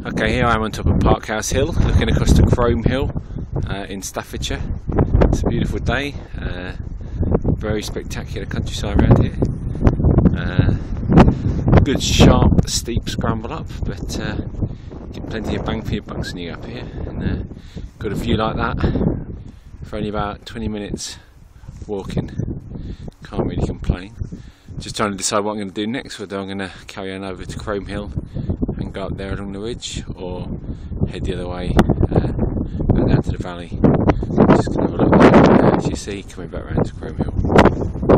Okay, here I am on top of Parkhouse Hill, looking across to Chrome Hill uh, in Staffordshire. It's a beautiful day, uh, very spectacular countryside around here. Uh, good, sharp, steep scramble up, but uh, get plenty of bang for your bucks when you up here. And uh, got a view like that for only about 20 minutes walking. Can't really complain. Just trying to decide what I'm going to do next, whether I'm going to carry on over to Chrome Hill and go up there along the ridge or head the other way uh, down to the valley. Just going to have a look there, as you see, coming back round to Chrome Hill.